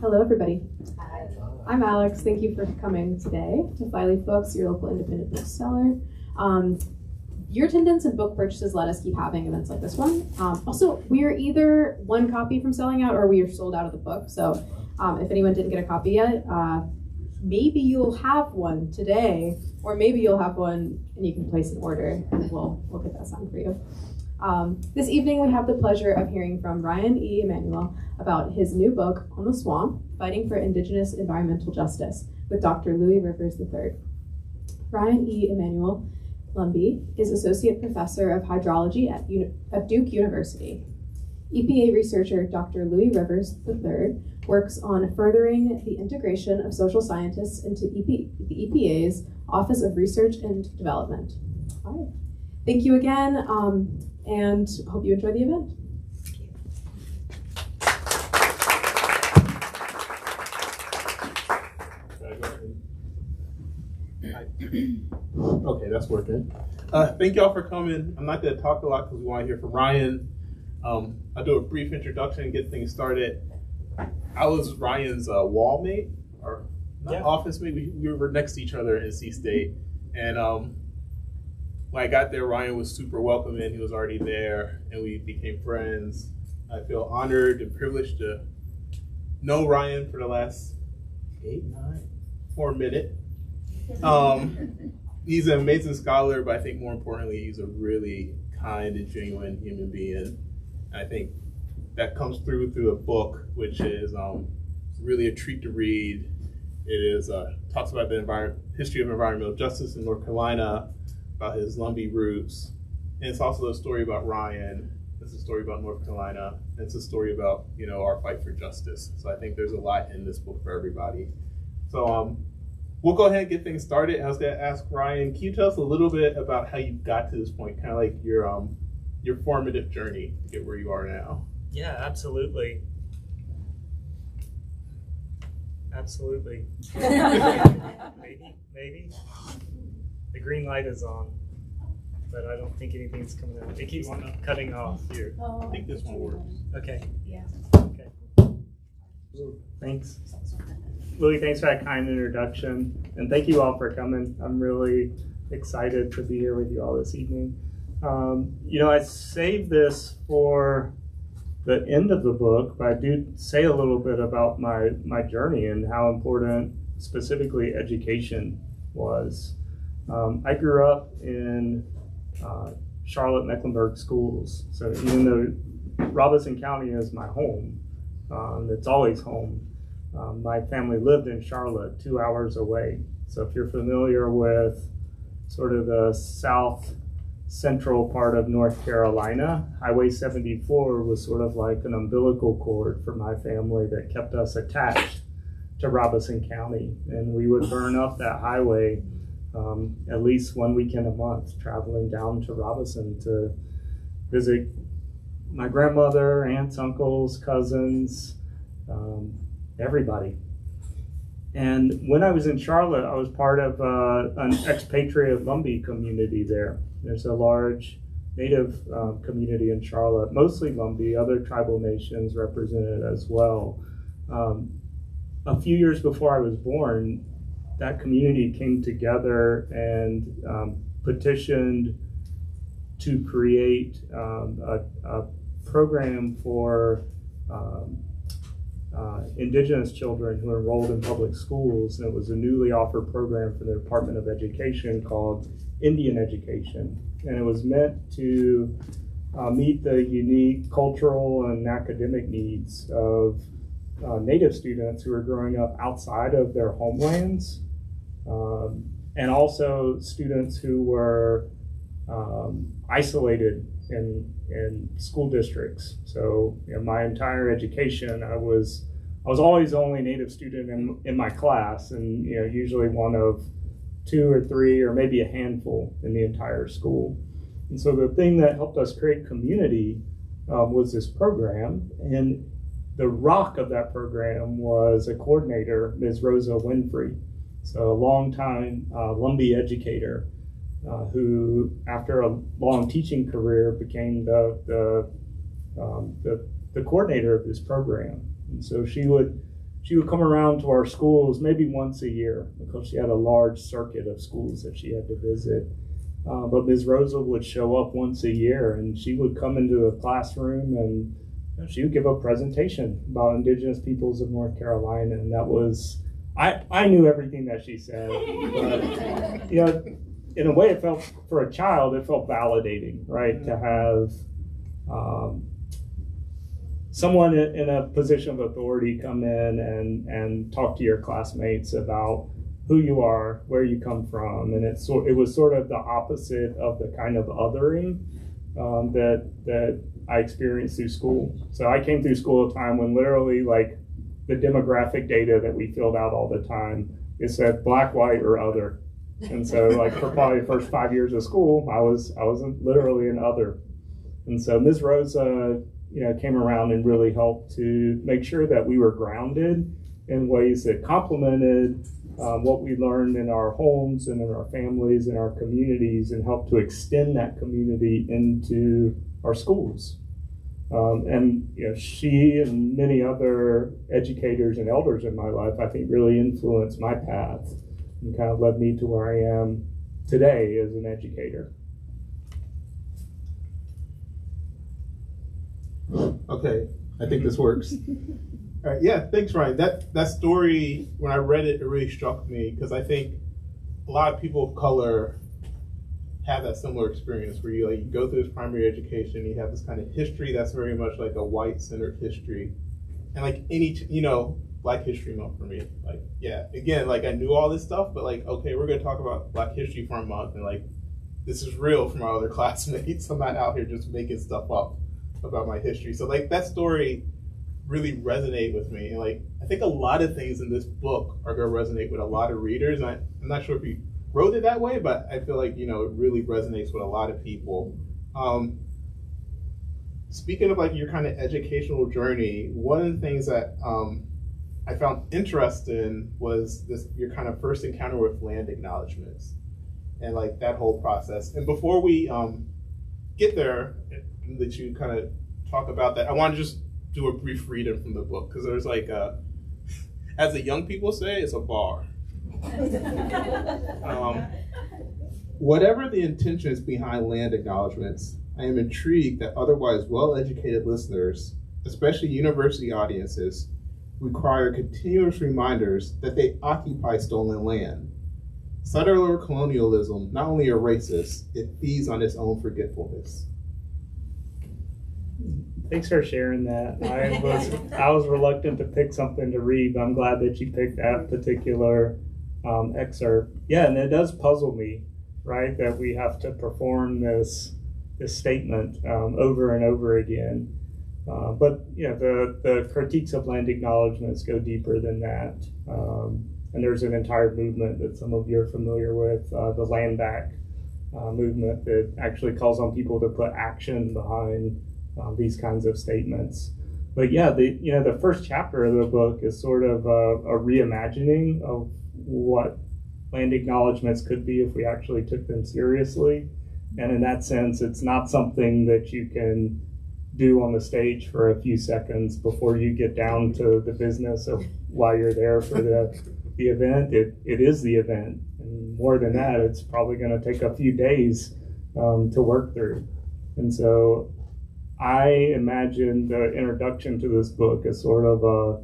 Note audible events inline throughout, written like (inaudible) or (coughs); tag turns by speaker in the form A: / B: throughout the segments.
A: Hello, everybody. Hi. I'm Alex. Thank you for coming today to Flyleaf Books, your local independent bookseller. Um, your attendance and book purchases let us keep having events like this one. Um, also, we are either one copy from selling out or we are sold out of the book. So um, if anyone didn't get a copy yet, uh, maybe you'll have one today, or maybe you'll have one and you can place an order and we'll, we'll get that signed for you. Um, this evening, we have the pleasure of hearing from Ryan E. Emanuel about his new book, On the Swamp Fighting for Indigenous Environmental Justice, with Dr. Louie Rivers III. Ryan E. Emanuel Lumbee is Associate Professor of Hydrology at, Uni- at Duke University. EPA researcher Dr. Louie Rivers III works on furthering the integration of social scientists into EP, the EPA's Office of Research and Development. Right. Thank you again. Um, and hope you enjoy the event.
B: Okay, that's working. Uh, thank y'all for coming. I'm not going to talk a lot because we want to hear from Ryan. Um, I'll do a brief introduction and get things started. I was Ryan's uh, wall mate, or yeah. office mate. We, we, were next to each other in C State. And um, when I got there, Ryan was super welcoming. He was already there, and we became friends. I feel honored and privileged to know Ryan for the last eight, nine, four minutes. Um, he's an amazing scholar, but I think more importantly, he's a really kind and genuine human being. I think that comes through through the book, which is um, really a treat to read. It is uh, talks about the history of environmental justice in North Carolina, about his Lumbee roots. And it's also a story about Ryan. It's a story about North Carolina. It's a story about, you know, our fight for justice. So I think there's a lot in this book for everybody. So um, we'll go ahead and get things started. I was going to ask Ryan, can you tell us a little bit about how you got to this point, kind of like your um, your formative journey to get where you are now?
C: Yeah, absolutely. Absolutely. (laughs) maybe, maybe. The green light is on, but I don't think anything's coming out. It keeps cutting off here.
B: I think this one works.
C: Okay.
D: Yeah.
C: Okay. Thanks. Louie, thanks for that kind introduction. And thank you all for coming. I'm really excited to be here with you all this evening. Um, you know, I saved this for the end of the book, but I do say a little bit about my, my journey and how important specifically education was. Um, I grew up in uh, Charlotte Mecklenburg schools, so even though Robeson County is my home, um, it's always home. Um, my family lived in Charlotte, two hours away. So if you're familiar with sort of the south central part of North Carolina, Highway 74 was sort of like an umbilical cord for my family that kept us attached to Robeson County. And we would burn up that highway um, at least one weekend a month, traveling down to Robeson to visit my grandmother, aunts, uncles, cousins, um, everybody. And when I was in Charlotte, I was part of uh, an expatriate Lumbee community there. There's a large Native uh, community in Charlotte, mostly Lumbee, other tribal nations represented as well. Um, a few years before I was born, that community came together and um, petitioned to create um, a, a, program for um, uh, indigenous children who enrolled in public schools. And it was a newly offered program for the Department of Education called Indian Education. And it was meant to uh, meet the unique cultural and academic needs of uh, Native students who are growing up outside of their homelands um, and also students who were um, isolated in in school districts. So you know, my entire education, I was I was always the only Native student in in my class, and you know usually one of two or three or maybe a handful in the entire school. And so the thing that helped us create community um, was this program, and the rock of that program was a coordinator, Ms. Rosa Winfrey. So a long-time uh, Lumbee educator uh, who, after a long teaching career, became the the, um, the, the coordinator of this program. And so she would she would come around to our schools maybe once a year because she had a large circuit of schools that she had to visit. Uh, but Ms. Rosa would show up once a year and she would come into the classroom and she would give a presentation about indigenous peoples of North Carolina. And that was, I, I knew everything that she said. But, (laughs) you know, in a way, it felt, for a child, it felt validating, right? To have um, someone in a position of authority come in and, and talk to your classmates about who you are, where you come from, and it's it was sort of the opposite of the kind of othering um, that that I experienced through school. So I came through school at a time when literally like the demographic data that we filled out all the time it said black, white, or other, and so like for probably the first five years of school, I was I was literally an other, and so Ms. Rosa you know came around and really helped to make sure that we were grounded in ways that complemented um, what we learned in our homes and in our families and our communities and help to extend that community into our schools. Um, and you know, she and many other educators and elders in my life, I think, really influenced my path and kind of led me to where I am today as an educator.
B: Okay, I think this works. (laughs) All right, yeah, thanks, Ryan. That that story, when I read it, it really struck me because I think a lot of people of color have that similar experience where you like you go through this primary education, you have this kind of history that's very much like a white-centered history, and like any you know Black History Month for me, like yeah, again, like I knew all this stuff, but like okay, we're gonna talk about Black History for a month, and like this is real for my other (laughs) classmates. I'm not out here just making stuff up about my history. So like that story really resonate with me. And like I think a lot of things in this book are gonna resonate with a lot of readers. And I, I'm not sure if you wrote it that way, but I feel like you know it really resonates with a lot of people. Um, speaking of like your kind of educational journey, one of the things that um, I found interesting was this your kind of first encounter with land acknowledgments and like that whole process. And before we um, get there, that you kind of talk about that, I want to just do a brief reading from the book because there's like a, (laughs) as the young people say, it's a bar. Um, whatever the intentions behind land acknowledgments, I am intrigued that otherwise well-educated listeners, especially university audiences, require continuous reminders that they occupy stolen land. Settler colonialism not only erases, it feeds on its own forgetfulness.
C: Thanks for sharing that. I was I was reluctant to pick something to read, but I'm glad that you picked that particular um, excerpt. Yeah, and it does puzzle me, right, that we have to perform this this statement um, over and over again. Uh, but you know, the the critiques of land acknowledgments go deeper than that. Um, and there's an entire movement that some of you are familiar with, uh, the land back uh, movement that actually calls on people to put action behind um, these kinds of statements. But yeah, the you know the first chapter of the book is sort of a, a reimagining of what land acknowledgments could be if we actually took them seriously. And in that sense, it's not something that you can do on the stage for a few seconds before you get down to the business of why you're there for the, the event. It, it is the event. And more than that, it's probably going to take a few days um, to work through. And so I imagine the introduction to this book as sort of a,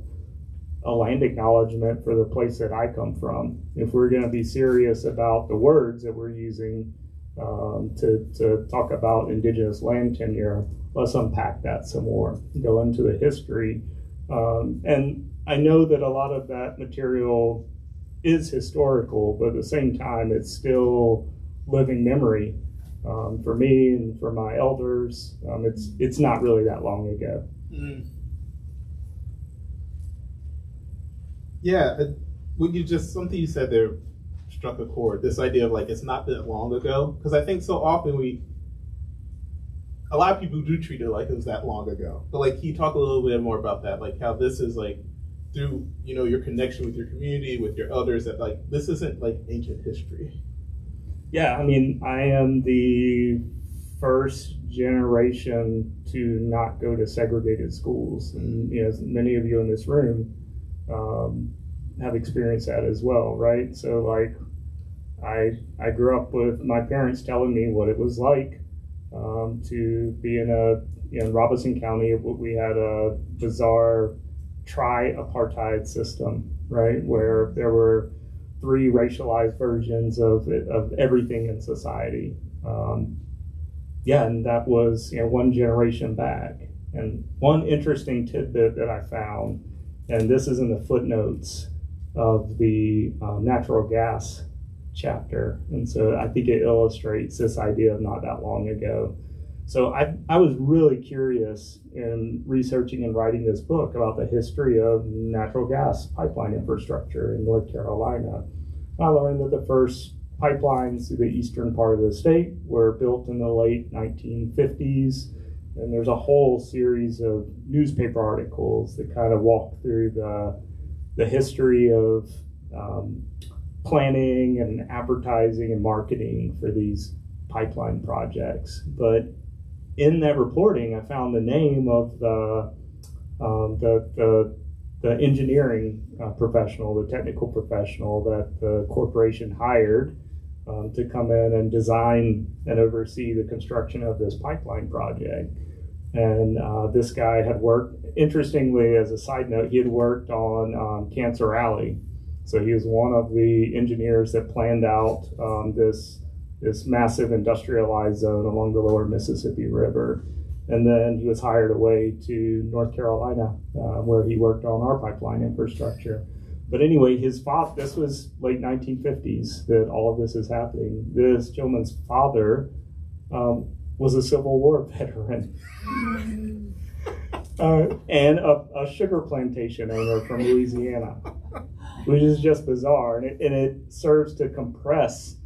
C: a land acknowledgement for the place that I come from. If we're going to be serious about the words that we're using um, to, to talk about indigenous land tenure, let's unpack that some more, go into the history. Um, and I know that a lot of that material is historical, but at the same time, it's still living memory um, for me and for my elders. Um, it's it's not really that long ago. Mm.
B: Yeah, what you just something you said there struck a chord. This idea of like it's not that long ago because I think so often we. A lot of people do treat it like it was that long ago, but like, can you talk a little bit more about that? Like how this is like through you know your connection with your community, with your elders. That like this isn't like ancient history
C: yeah, I mean, I am the first generation to not go to segregated schools, and you know, many of you in this room um, have experienced that as well, right? So like, I I grew up with my parents telling me what it was like um, to be in a in Robeson County. We had a bizarre tri-apartheid system, right, where there were three racialized versions of of everything in society. Um, yeah, and that was you know one generation back. And one interesting tidbit that I found, and this is in the footnotes of the uh, natural gas chapter, and so I think it illustrates this idea of not that long ago. So I, I was really curious in researching and writing this book about the history of natural gas pipeline infrastructure in North Carolina. I learned that the first pipelines through the eastern part of the state were built in the late 1950s. And there's a whole series of newspaper articles that kind of walk through the, the history of um, planning and advertising and marketing for these pipeline projects. But in that reporting, I found the name of the um, the, the, the engineering uh, professional, the technical professional that the corporation hired um, to come in and design and oversee the construction of this pipeline project. And uh, this guy had worked, interestingly, as a side note, he had worked on um, Cancer Alley. So he was one of the engineers that planned out um, this, this massive industrialized zone along the lower Mississippi River. And then he was hired away to North Carolina, uh, where he worked on our pipeline infrastructure. But anyway, his father, this was late 1950s that all of this is happening. This gentleman's father um, was a Civil War (laughs) veteran. (laughs) uh, and a, a, sugar plantation owner from Louisiana, which is just bizarre. And it, and it serves to compress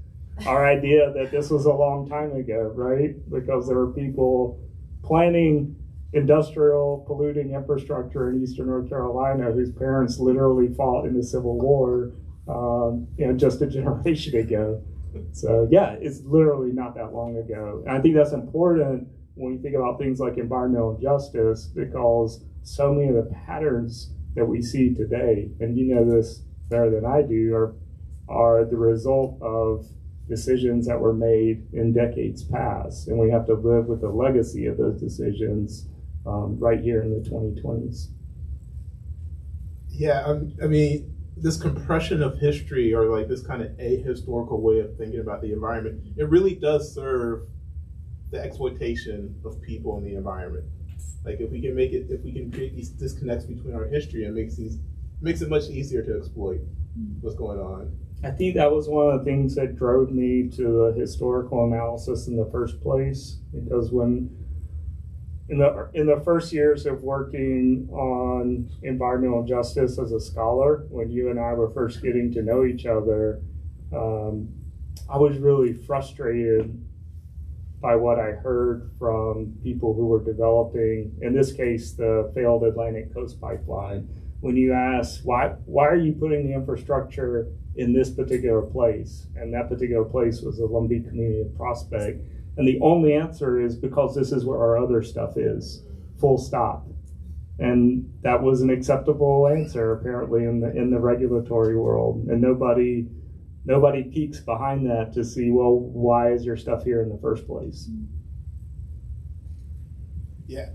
C: our idea that this was a long time ago, right? Because there were people planning industrial polluting infrastructure in eastern North Carolina whose parents literally fought in the Civil War, um, you know, just a (laughs) generation ago. So yeah, it's literally not that long ago. And I think that's important when you think about things like environmental justice because so many of the patterns that we see today, and you know this better than I do, are are the result of decisions that were made in decades past, and we have to live with the legacy of those decisions um, right here in the 2020s.
B: Yeah, um, I mean, this compression of history or like this kind of ahistorical way of thinking about the environment, it really does serve the exploitation of people in the environment. Like if we can make it, if we can create these disconnects between our history, it makes these makes it much easier to exploit what's going on.
C: I think that was one of the things that drove me to a historical analysis in the first place. Because when in the in the first years of working on environmental justice as a scholar, when you and I were first getting to know each other, um, I was really frustrated by what I heard from people who were developing, in this case, the failed Atlantic Coast Pipeline. When you ask why why are you putting the infrastructure in this particular place, and that particular place was the Lumbee Community of Prospect and the only answer is because this is where our other stuff is, full stop. And that was an acceptable answer apparently in the in the regulatory world. And nobody nobody peeks behind that to see, well, why is your stuff here in the first place?
B: Yeah,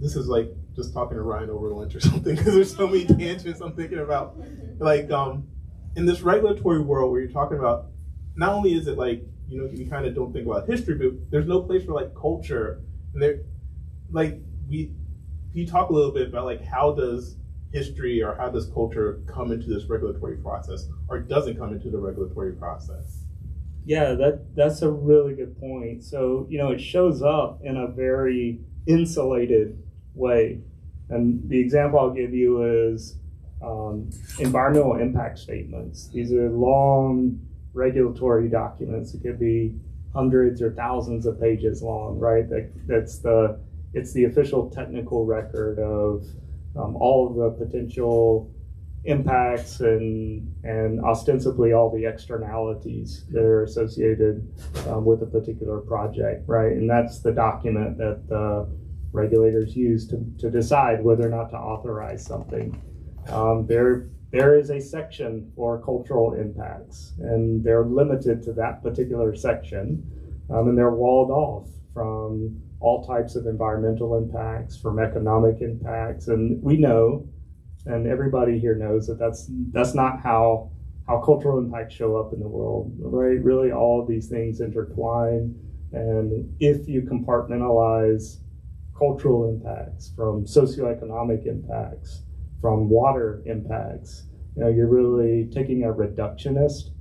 B: this is like just talking to Ryan over lunch or (laughs) something because there's so many tangents I'm thinking about. Like, um, in this regulatory world where you're talking about, not only is it like you know, we kind of don't think about history, but there's no place for like culture. And there, like, we, you talk a little bit about like how does history or how does culture come into this regulatory process or doesn't come into the regulatory process?
C: Yeah, that that's a really good point. So, you know, it shows up in a very insulated way. And the example I'll give you is um, environmental impact statements. These are long regulatory documents. It could be hundreds or thousands of pages long, right? That, that's the it's the official technical record of um, all of the potential impacts and and ostensibly all the externalities that are associated um, with a particular project, right? And that's the document that the regulators use to, to decide whether or not to authorize something. um, there there is a section for cultural impacts, and they're limited to that particular section, um, and they're walled off from all types of environmental impacts, from economic impacts, and we know, and everybody here knows that that's that's not how how cultural impacts show up in the world, right? Really, all of these things intertwine, and if you compartmentalize cultural impacts from socioeconomic impacts from water impacts. You know, you're really taking a reductionist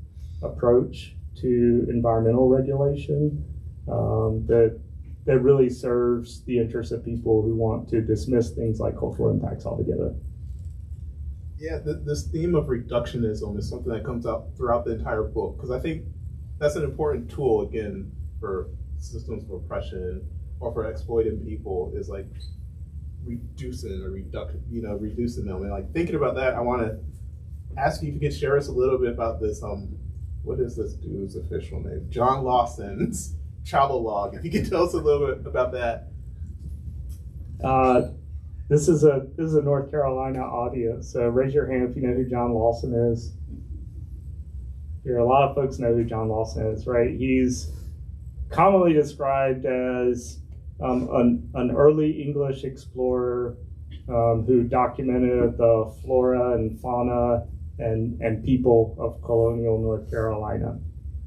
C: approach to environmental regulation um, that that really serves the interests of people who want to dismiss things like cultural impacts altogether.
B: Yeah, th- this theme of reductionism is something that comes out throughout the entire book because I think that's an important tool again for systems of oppression or for exploiting people is like reducing or reduction, you know, reducing them. And like thinking about that, I want to ask you if you could share us a little bit about this. Um, what is this dude's official name? John Lawson's (laughs) travel log. If you could tell us a little bit about that.
C: Uh, this is a this is a North Carolina audience. So raise your hand if you know who John Lawson is. Here, a lot of folks know who John Lawson is, right? He's commonly described as um, an, an early English explorer um, who documented the flora and fauna and, and people of colonial North Carolina,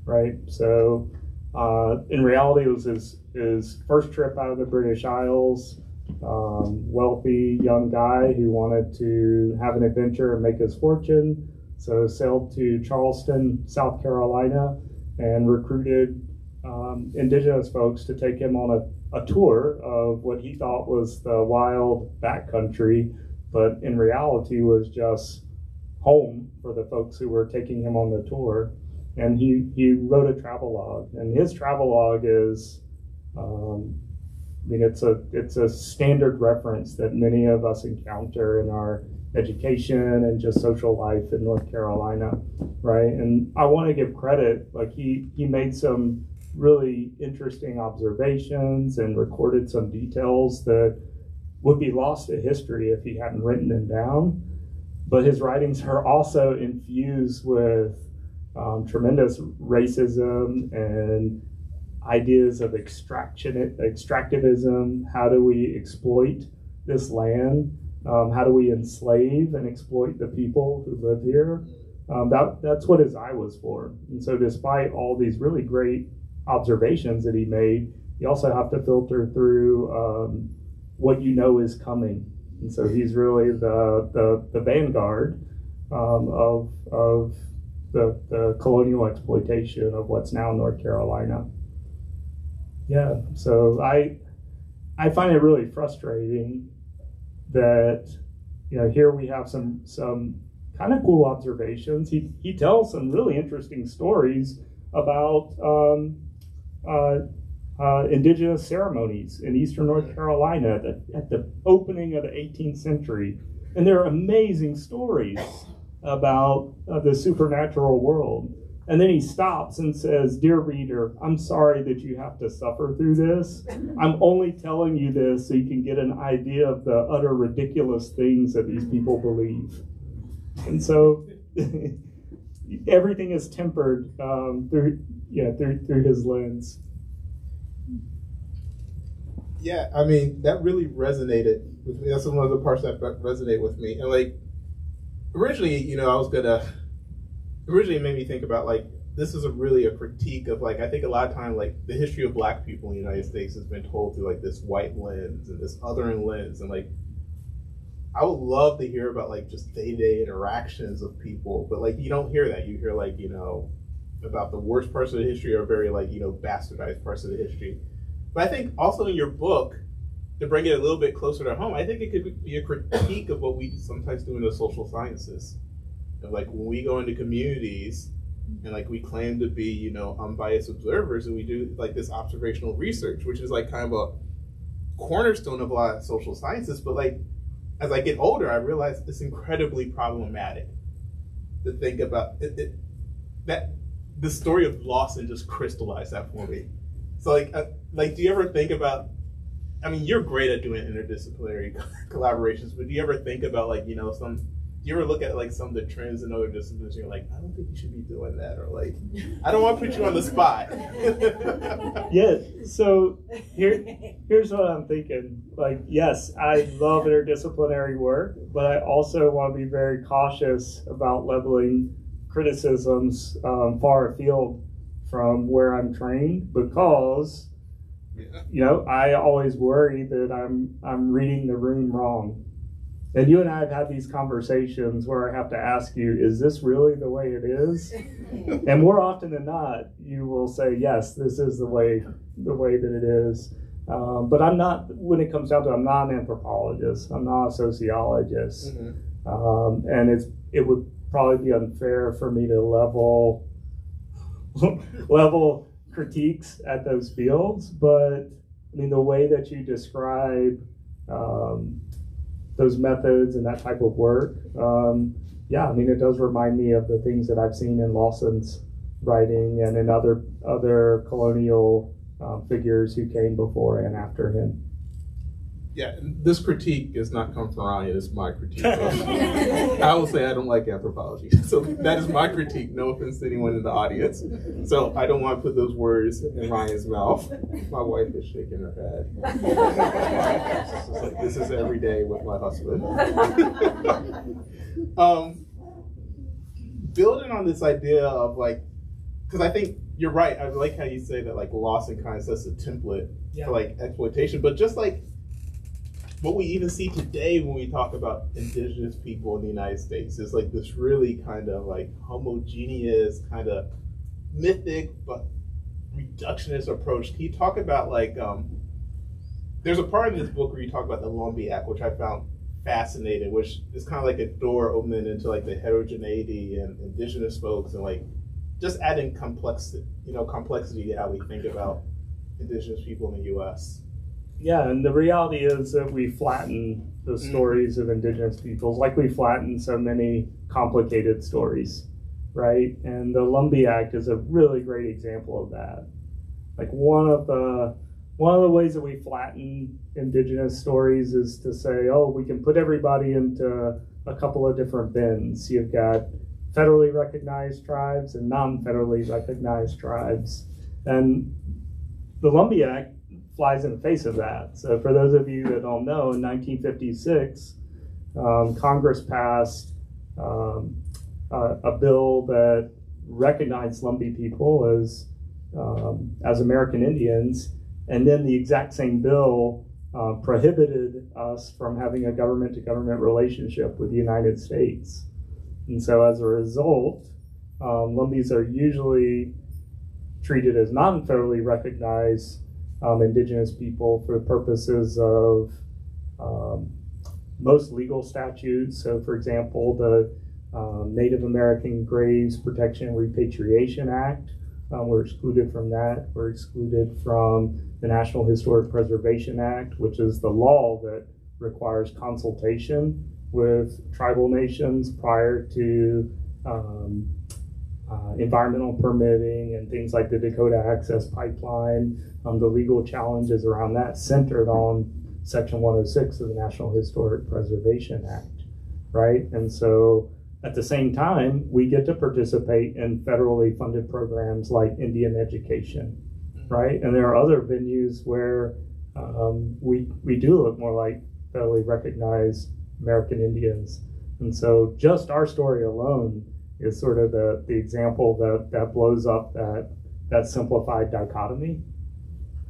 C: right? So, uh, in reality, it was his, his first trip out of the British Isles. Um, wealthy young guy who wanted to have an adventure and make his fortune. So, sailed to Charleston, South Carolina, and recruited um, indigenous folks to take him on a tour of what he thought was the wild backcountry, but in reality was just home for the folks who were taking him on the tour. And he, he wrote a travel log, and his travel log is, um, I mean, it's a it's a standard reference that many of us encounter in our education and just social life in North Carolina, right? And I want to give credit, like he he made some really interesting observations and recorded some details that would be lost to history if he hadn't written them down. But his writings are also infused with um, tremendous racism and ideas of extraction, extractivism. How do we exploit this land? Um, how do we enslave and exploit the people who live here? Um, that, that's what his eye was for. And so, despite all these really great observations that he made, you also have to filter through um, what you know is coming. And so he's really the, the, the vanguard um, of, of the, the colonial exploitation of what's now North Carolina. Yeah, so I, I find it really frustrating that, you know, here we have some, some kind of cool observations. He, he tells some really interesting stories about um, uh, uh, indigenous ceremonies in eastern North Carolina at the, at the opening of the 18th century. And there are amazing stories about uh, the supernatural world. And then he stops and says, Dear reader, I'm sorry that you have to suffer through this. I'm only telling you this so you can get an idea of the utter ridiculous things that these people believe. And so (laughs) everything is tempered um, through yeah through through his lens.
B: Yeah, I mean that really resonated with me. That's one of the parts that resonated with me. And like originally, you know, I was gonna originally made me think about like this is a really a critique of like I think a lot of time like the history of black people in the United States has been told through like this white lens and this othering lens and like I would love to hear about like just day to day interactions of people, but like you don't hear that. You hear like you know about the worst parts of history or very like you know bastardized parts of the history. But I think also in your book, to bring it a little bit closer to home, I think it could be a critique of what we sometimes do in the social sciences. Like when we go into communities and like we claim to be, you know, unbiased observers and we do like this observational research, which is like kind of a cornerstone of a lot of social sciences. But like as I get older, I realize it's incredibly problematic to think about it, it that the story of Lawson just crystallized that for me. So like, uh, like, do you ever think about? I mean, you're great at doing interdisciplinary (laughs) collaborations, but do you ever think about like, you know, some you ever look at like some of the trends in other disciplines? You're like, I don't think you should be doing that, or like, I don't want to put you on the spot. (laughs)
C: yes. So here, here's what I'm thinking. Like, yes, I love interdisciplinary work, but I also want to be very cautious about leveling criticisms um, far afield from where I'm trained because. Yeah. You know, I always worry that I'm I'm reading the room wrong and you and I have had these conversations where I have to ask you, is this really the way it is? (laughs) and more often than not, you will say, yes, this is the way the way that it is. Um, but I'm not. When it comes down to, it, I'm not an anthropologist. I'm not a sociologist, mm-hmm. um, and it's it would probably be unfair for me to level (laughs) level critiques at those fields. But I mean, the way that you describe um, those methods and that type of work, um, yeah, I mean, it does remind me of the things that I've seen in Lawson's writing and in other other colonial um, figures who came before and after him.
B: Yeah, this critique is not come from Ryan, it's my critique. I will say I don't like anthropology. (laughs) So that is my critique. No offense to anyone in the audience. So I don't want to put those words in Ryan's mouth. My wife is shaking her head. like, this is every day with my husband. (laughs) um, building on this idea of like, because I think you're right. I like how you say that like Lawson kind of sets a template yeah. for like exploitation, but just like what we even see today when we talk about indigenous people in the United States is like this really kind of like homogeneous, kind of mythic but reductionist approach. Can you talk about like um, there's a part in this book where you talk about the Lumbee Act, which I found fascinating, which is kind of like a door opening into like the heterogeneity and indigenous folks and like just adding complexity, you know, complexity to how we think about indigenous people in the U.S.
C: Yeah, and the reality is that we flatten the mm-hmm. stories of indigenous peoples like we flatten so many complicated stories, right? And the Lumbee Act is a really great example of that. Like one of the one of the ways that we flatten indigenous stories is to say, oh, we can put everybody into a couple of different bins. You've got federally recognized tribes and non-federally recognized tribes. And the Lumbee Act flies in the face of that. So, for those of you that don't know, in 1956, um, Congress passed um, a, bill that recognized Lumbee people as um, as American Indians, and then the exact same bill uh, prohibited us from having a government-to-government relationship with the United States. And so, as a result, um, Lumbees are usually treated as non-federally recognized um, indigenous people for the purposes of um, most legal statutes. So, for example, the um, Native American Graves Protection and Repatriation Act. Um, we're excluded from that. We're excluded from the National Historic Preservation Act, which is the law that requires consultation with tribal nations prior to um, uh, environmental permitting and things like the Dakota Access Pipeline, um, the legal challenges around that centered on Section 106 of the National Historic Preservation Act, right? And so at the same time, we get to participate in federally funded programs like Indian education, right? And there are other venues where um, we, we do look more like federally recognized American Indians. And so just our story alone is sort of the, the example that, that blows up that, that simplified dichotomy.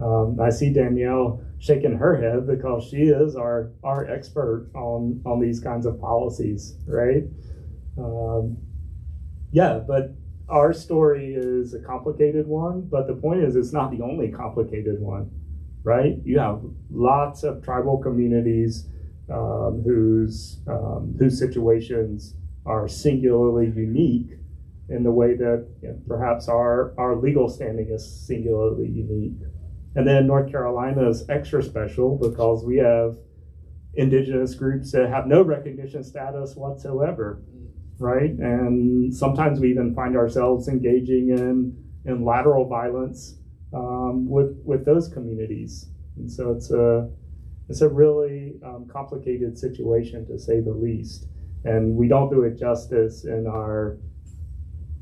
C: Um, I see Danielle shaking her head because she is our, our expert on, on these kinds of policies, right? Um, yeah, but our story is a complicated one, but the point is it's not the only complicated one, right? You have lots of tribal communities um, whose, um, whose situations are singularly unique in the way that you know, perhaps our, our legal standing is singularly unique. And then North Carolina is extra special because we have indigenous groups that have no recognition status whatsoever, right? And sometimes we even find ourselves engaging in, in lateral violence um, with, with those communities. And so it's a, it's a really um, complicated situation to say the least. And we don't do it justice in our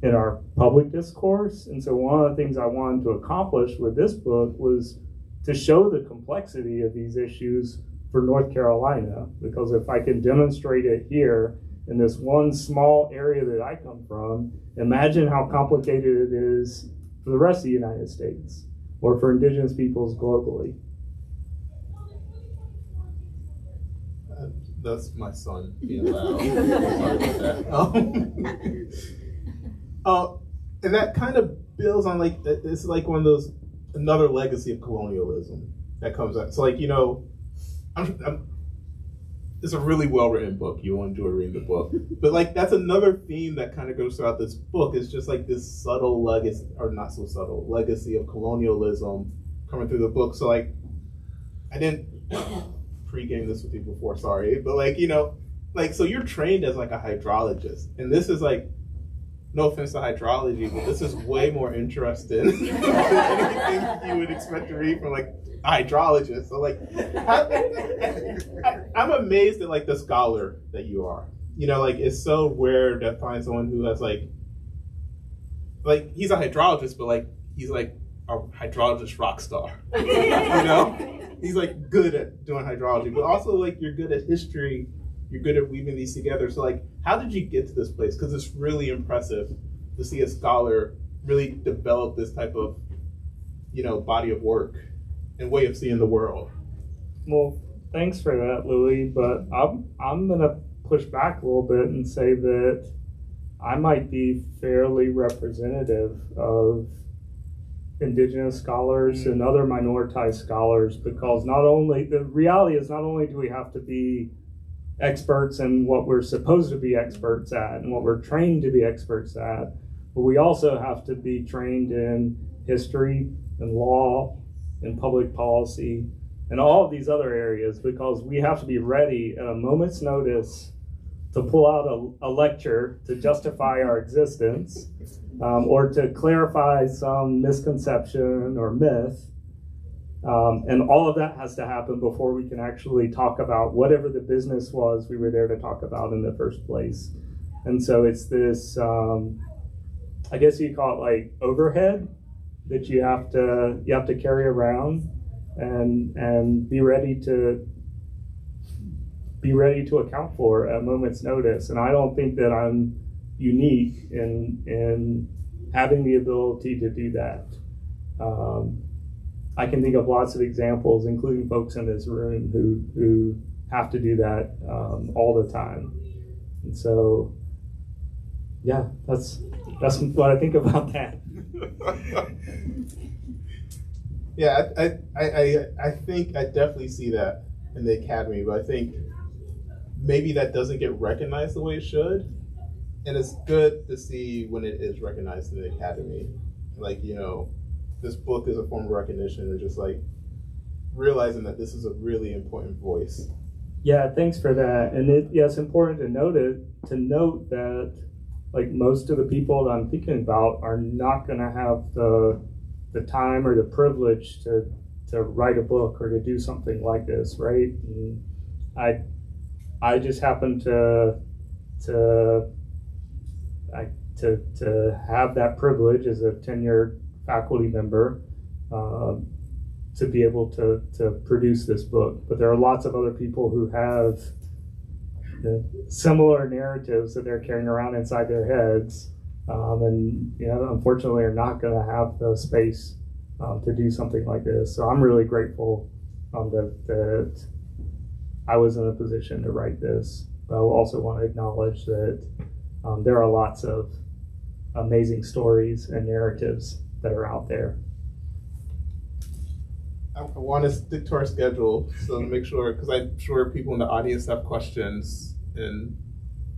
C: in our public discourse. And so one of the things I wanted to accomplish with this book was to show the complexity of these issues for North Carolina, because if I can demonstrate it here in this one small area that I come from, imagine how complicated it is for the rest of the United States or for indigenous peoples globally.
B: Uh, that's my son being loud. Sorry about that. Um, uh, and that kind of builds on like it's like one of those another legacy of colonialism that comes out. So like you know, I'm, I'm, it's a really well written book. You will enjoy reading the book. (laughs) But like that's another theme that kind of goes throughout this book. Is just like this subtle legacy, or not so subtle legacy of colonialism coming through the book. So like, I didn't pre-game this with you before. Sorry, but like you know, like so you're trained as like a hydrologist, and this is like no offense to hydrology, but this is way more interesting (laughs) than anything you would expect to read from like a hydrologist. So like, I, am amazed at like the scholar that you are. You know, like it's so rare to find someone who has like, like he's a hydrologist, but like he's like a hydrologist rock star. (laughs) you know, he's like good at doing hydrology, but also like you're good at history you're good at weaving these together. So like, how did you get to this place? Because it's really impressive to see a scholar really develop this type of, you know, body of work and way of seeing the world.
C: Well, thanks for that, Louie. But I'm I'm gonna push back a little bit and say that I might be fairly representative of indigenous scholars and mm. other minoritized scholars because not only the reality is not only do we have to be experts in what we're supposed to be experts at and what we're trained to be experts at, but we also have to be trained in history and law and public policy and all of these other areas because we have to be ready at a moment's notice to pull out a, a lecture to justify our existence um, or to clarify some misconception or myth um, and all of that has to happen before we can actually talk about whatever the business was we were there to talk about in the first place. And so it's this, um, I guess you call it like overhead that you have to you have to carry around and and be ready to be ready to account for at a moment's notice. And I don't think that I'm unique in in having the ability to do that. Um, I can think of lots of examples, including folks in this room who who have to do that um, all the time. And so, yeah, that's that's what I think about that. (laughs)
B: yeah, I, I, I, I think I definitely see that in the academy, but I think maybe that doesn't get recognized the way it should. And it's good to see when it is recognized in the academy. Like, you know, this book is a form of recognition and just like realizing that this is a really important voice.
C: Yeah, thanks for that. And it, yeah, it's important to note it, to note that like most of the people that I'm thinking about are not going to have the the time or the privilege to to write a book or to do something like this, right? And I I just happen to to I to to have that privilege as a tenured faculty member um, to be able to, to produce this book. But there are lots of other people who have similar narratives that they're carrying around inside their heads, um, and you know, unfortunately, are not going to have the space um, to do something like this. So I'm really grateful um, that, that I was in a position to write this. But I also want to acknowledge that um, there are lots of amazing stories and narratives that are out there.
B: I, want to stick to our schedule so to make sure, because I'm sure people in the audience have questions and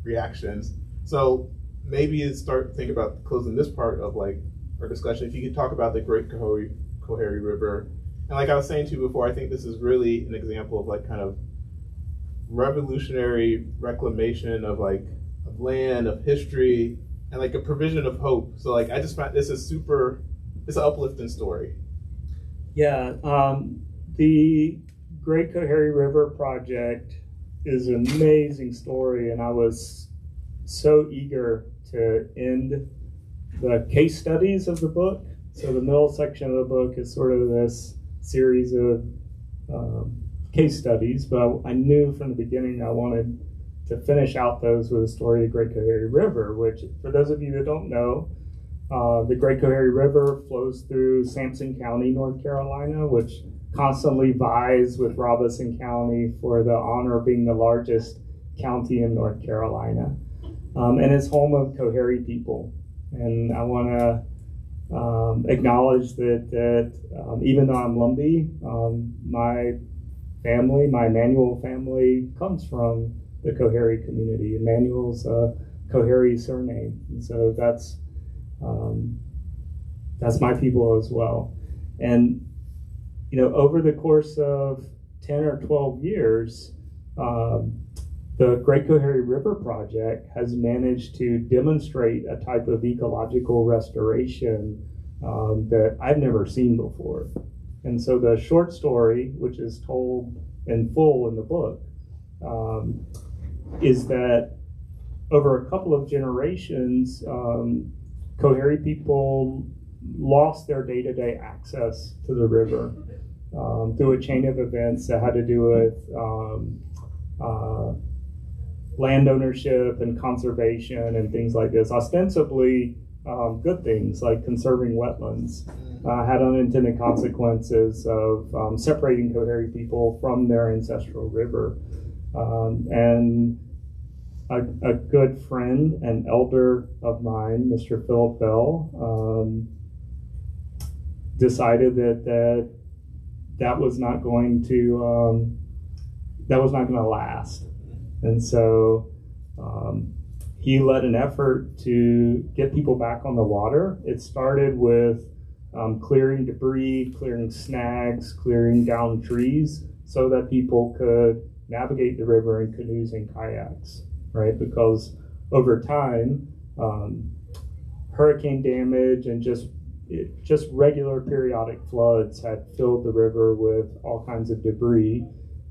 B: reactions. So maybe start think about closing this part of like our discussion. If you could talk about the Great Coharie River, and like I was saying to you before, I think this is really an example of like kind of revolutionary reclamation of like land, of history, and like a provision of hope. So like I just find this is super it's an uplifting story.
C: Yeah, um, the Great Coharie River project is an amazing story, and I was so eager to end the case studies of the book. So the middle section of the book is sort of this series of um, case studies, but I, I, knew from the beginning I wanted to finish out those with a story of the Great Coharie River, which, for those of you that don't know, uh, the Great Coharie River flows through Sampson County, North Carolina, which constantly vies with Robeson County for the honor of being the largest county in North Carolina. Um, and it's home of Coharie people. And I want to um, acknowledge that, that um, even though I'm Lumbee, um, my family, my Emanuel family, comes from the Coharie community. Emanuel's a Coharie surname. And so that's, um, that's my people as well. And you know, over the course of 10 or 12 years, um, the Great Coharie River Project has managed to demonstrate a type of ecological restoration um, that I've never seen before. And so the short story, which is told in full in the book, um, is that over a couple of generations, um, people lost their day to day access to the river um, through a chain of events that had to do with um, uh, land ownership and conservation and things like this. Ostensibly, um, good things like conserving wetlands uh, had unintended consequences of um, separating Coharie people from their ancestral river. Um, and a, a, good friend and elder of mine, Mr. Philip Bell, um, decided that, that that was not going to um, that was not going to last, and so um, he led an effort to get people back on the water. It started with um, clearing debris, clearing snags, clearing down trees, so that people could navigate the river in canoes and kayaks, right? Because over time, um, hurricane damage and just it, just regular periodic floods had filled the river with all kinds of debris.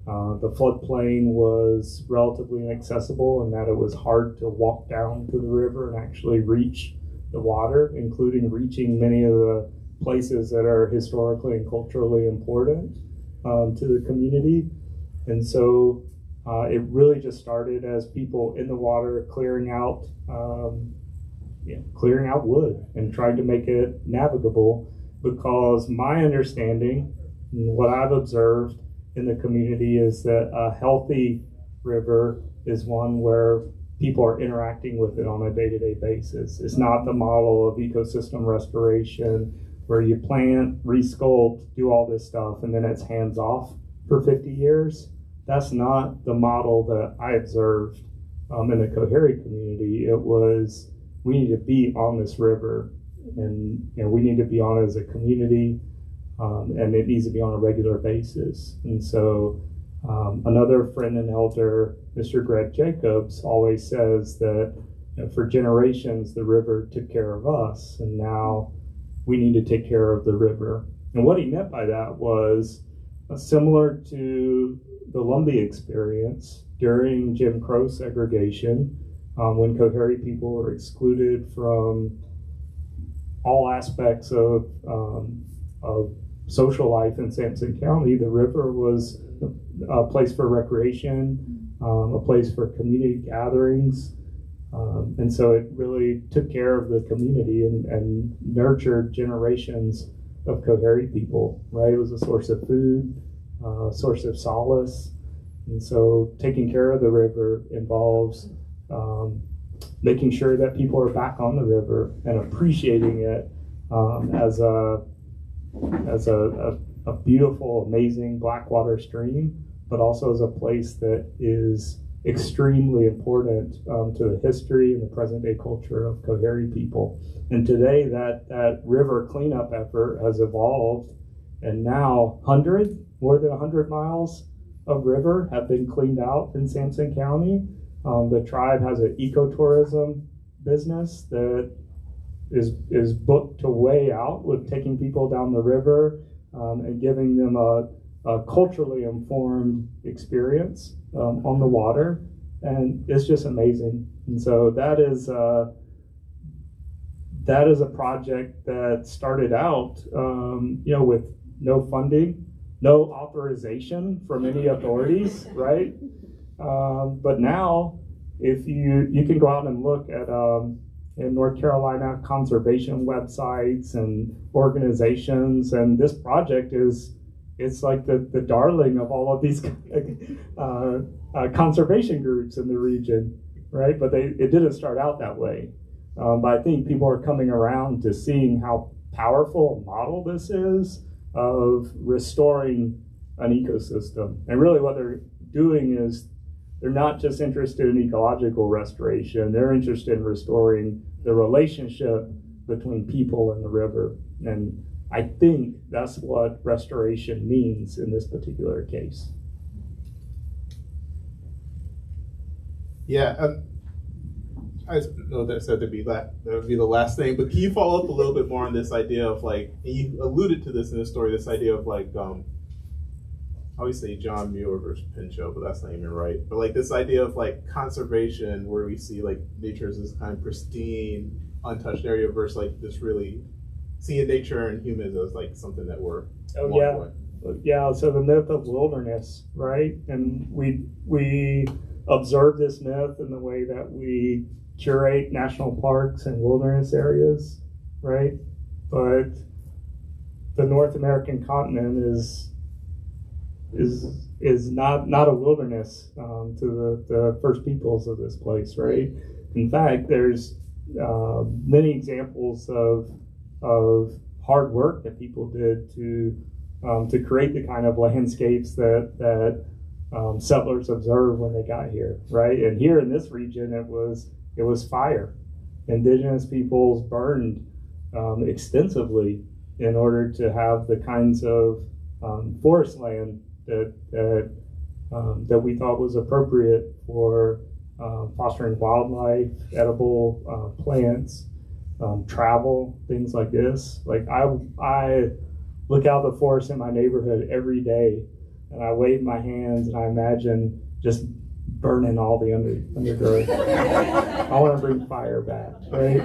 C: Uh, the floodplain was relatively inaccessible in that it was hard to walk down to the river and actually reach the water, including reaching many of the places that are historically and culturally important um, to the community. And so uh, it really just started as people in the water clearing out um, clearing out wood and trying to make it navigable because my understanding, what I've observed in the community is that a healthy river is one where people are interacting with it on a day-to-day basis. It's not the model of ecosystem restoration where you plant, resculpt, do all this stuff, and then it's hands off for 50 years. That's not the model that I observed um, in the Coharie community. It was we need to be on this river and know, we need to be on it as a community um, and it needs to be on a regular basis. And so um, another friend and elder, Mr. Greg Jacobs, always says that for generations the river took care of us and now we need to take care of the river. And what he meant by that was uh, similar to the Lumbee experience during Jim Crow segregation um, when Coharie people were excluded from all aspects of, um, of social life in Sampson County. The river was a place for recreation, um, a place for community gatherings. Um, and so it really took care of the community and, and nurtured generations of Coharie people, right? It was a source of food, uh, source of solace. And so taking care of the river involves um, making sure that people are back on the river and appreciating it um, as a as a, a, a, beautiful, amazing blackwater stream, but also as a place that is extremely important um, to the history and the present day culture of Coharie people. And today, that that river cleanup effort has evolved, and now hundred more than hundred miles of river have been cleaned out in Sampson County um, the tribe has an ecotourism business that is is booked to way out with taking people down the river um, and giving them a, a culturally informed experience um, on the water, and it's just amazing. And so that is uh, that is a project that started out, um, you know, with no funding, no authorization from any authorities, (laughs) right? Um, but now, if you you can go out and look at um, in North Carolina conservation websites and organizations, and this project is it's like the, the darling of all of these (laughs) uh, uh, conservation groups in the region, right? But they it didn't start out that way. Um, but I think people are coming around to seeing how powerful a model this is of restoring an ecosystem. And really, what they're doing is they're not just interested in ecological restoration, they're interested in restoring the relationship between people and the river. And I think that's what restoration means in this particular case.
B: Yeah, um, I know that said to be that that would be the last thing, but can you follow up a little bit more on this idea of like, and you alluded to this in the story, this idea of like, um, obviously John Muir versus Pinchot, but that's not even right. But like this idea of like conservation, where we see like nature as this kind of pristine, untouched area versus like this really seeing nature and humans as like something that we're
C: oh yeah yeah so the myth of wilderness right and we we observe this myth in the way that we curate national parks and wilderness areas right but the north american continent is is is not not a wilderness um, to the, the first peoples of this place right in fact there's uh, many examples of of hard work that people did to um, to create the kind of landscapes that that um, settlers observed when they got here, right? And here in this region, it was it was fire. Indigenous peoples burned um, extensively in order to have the kinds of um, forest land that that um, that we thought was appropriate for uh, fostering wildlife, edible uh, plants, um, travel, things like this. Like I, I look out the forest in my neighborhood every day, and I wave my hands and I imagine just burning all the under, undergrowth. I want to bring fire back, right?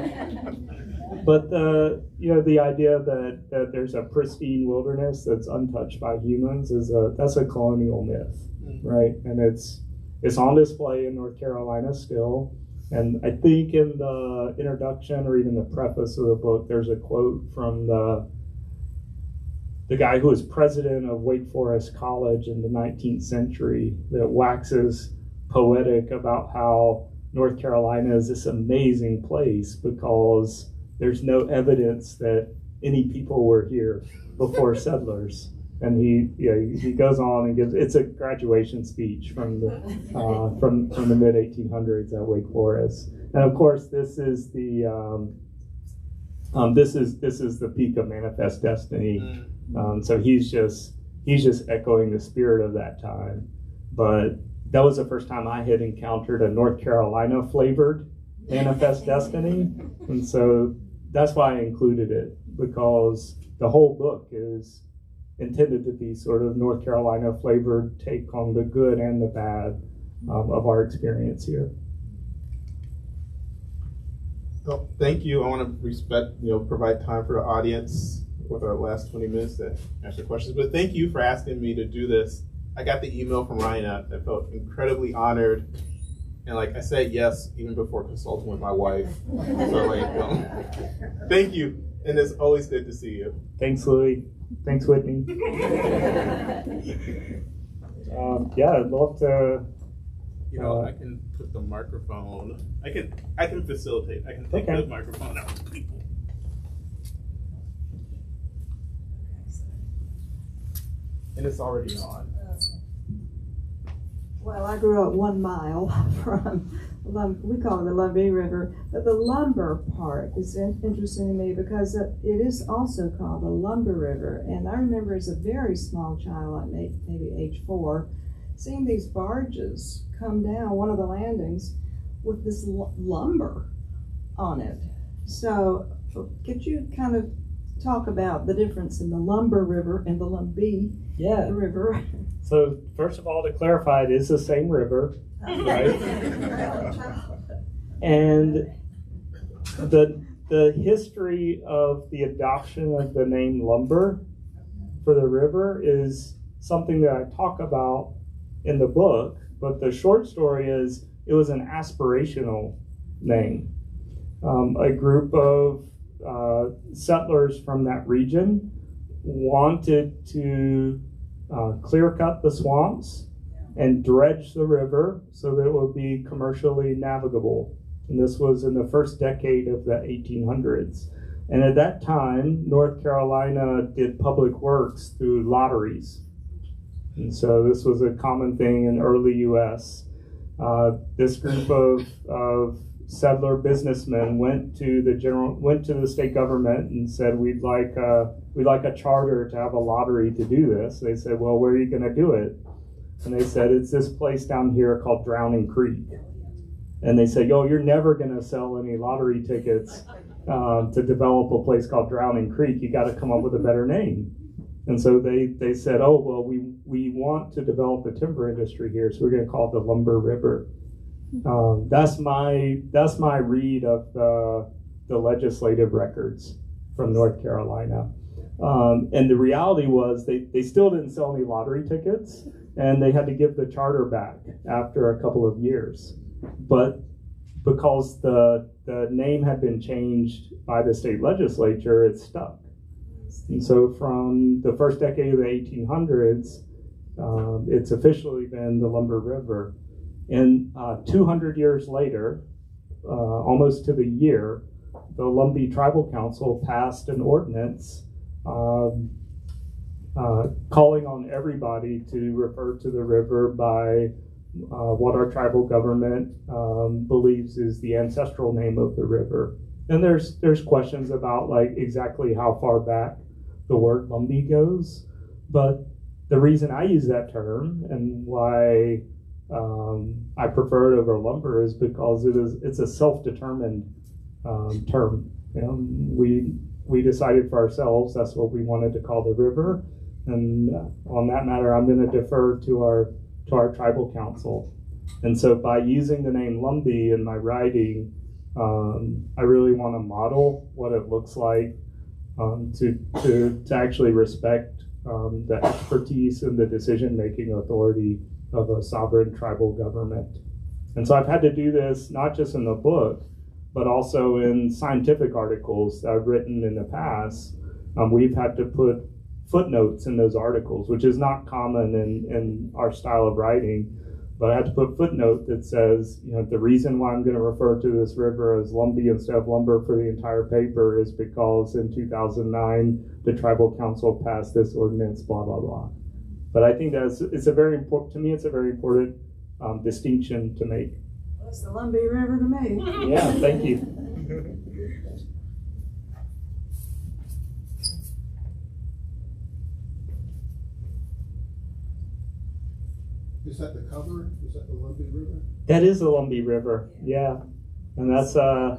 C: But the you know the idea that that there's a pristine wilderness that's untouched by humans is a that's a colonial myth, mm. right? And it's it's on display in North Carolina still. And I think in the introduction or even the preface of the book, there's a quote from the the guy who was president of Wake Forest College in the 19th century that waxes poetic about how North Carolina is this amazing place because there's no evidence that any people were here before (laughs) settlers and he yeah he goes on and gives it's a graduation speech from the uh, from from the mid 1800s at Wake Forest, and of course this is the um, um, this is this is the peak of Manifest Destiny. Mm. Um, so he's just he's just echoing the spirit of that time, but that was the first time I had encountered a North Carolina flavored Manifest (laughs) Destiny, and so that's why I included it because the whole book is intended to be sort of North Carolina flavored take on the good and the bad um, of our experience here.
B: Well, thank you. I want to respect, you know, provide time for the audience with our last 20 minutes to answer questions. But thank you for asking me to do this. I got the email from Ryan. Up. I felt incredibly honored. And like I said yes even before consulting with my wife. So like, um, thank you. And it's always good to see you.
C: Thanks, Louie. Thanks, Whitney. um, yeah, I'd love to.
B: You know, uh, I can put the microphone. I can. I can facilitate. I can take okay. the microphone out to people. And it's already on.
D: Well, I grew up one mile (laughs) from we call it the Lumbee River, but the lumber part is interesting to me because it is also called the Lumber River. And I remember as a very small child, like maybe age four, seeing these barges come down one of the landings with this lumber on it. So, could you kind of talk about the difference in the Lumber River and the Lumbee
C: Yeah.
D: River.
C: So first of all, to clarify, it is the same river, right? (laughs) And the the history of the adoption of the name lumber for the river is something that I talk about in the book. But the short story is it was an aspirational name. Um, a group of uh, settlers from that region wanted to uh, clear cut the swamps and dredge the river so that it would be commercially navigable. And this was in the first decade of the 1800s. And at that time, North Carolina did public works through lotteries. And so this was a common thing in early US. Uh, this group of, of settler businessmen went to the general went to the state government and said we'd like a, we'd like a charter to have a lottery to do this. They said, well, where are you going to do it? And they said it's this place down here called Drowning Creek. And they said, yo, you're never going to sell any lottery tickets um, to develop a place called Drowning Creek. You got to come up with a better name. And so they, they said, oh, well, we, we want to develop a timber industry here, so we're going to call it the Lumber River. Um, that's my that's my read of the, the legislative records from North Carolina. Um, and the reality was they, they still didn't sell any lottery tickets, and they had to give the charter back after a couple of years. But because the the name had been changed by the state legislature, it stuck. And so from the first decade of the 1800s, um, it's officially been the Lumber River. And uh, 200 years later, uh, almost to the year, the Lumbee Tribal Council passed an ordinance um, uh, calling on everybody to refer to the river by uh, what our tribal government um, believes is the ancestral name of the river. And there's there's questions about like exactly how far back the word Lumbee goes, but the reason I use that term and why um, I prefer it over lumber is because it is it's a self-determined um, term. You know, we we decided for ourselves that's what we wanted to call the river, and on that matter, I'm going to defer to our to our tribal council. And so, by using the name Lumbee in my writing, um, I really want to model what it looks like um, to, to to actually respect um, the expertise and the decision-making authority of a sovereign tribal government. And so I've had to do this not just in the book, but also in scientific articles that I've written in the past. Um, we've had to put footnotes in those articles, which is not common in, in our style of writing. But I had to put a footnote that says, you know, the reason why I'm going to refer to this river as Lumbee instead of lumber for the entire paper is because in 2009 the tribal council passed this ordinance, blah blah blah. But I think that's it's a very important to me. It's a very important um, distinction to make.
D: That's the Lumbee River to me. (laughs)
C: Yeah, thank you.
E: Is that the cover? Is that the Lumbee River?
C: That is the Lumbee River. Yeah, and that's uh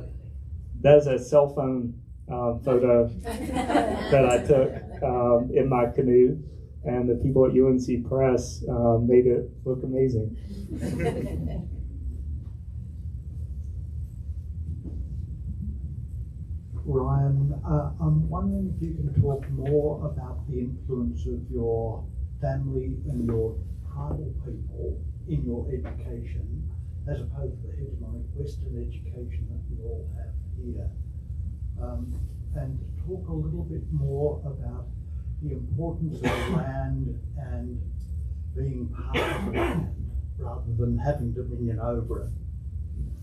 C: that's a cell phone uh, photo (laughs) that I took um, in my canoe, and the people at UNC Press um, made it look amazing.
F: Ryan, uh, I'm wondering if you can talk more about the influence of your family and your tribal people in your education, as opposed to the hegemonic Western education that we all have here. Um, and talk a little bit more about the importance of land and being part of the land rather than having dominion over it.